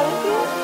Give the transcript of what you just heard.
out of here?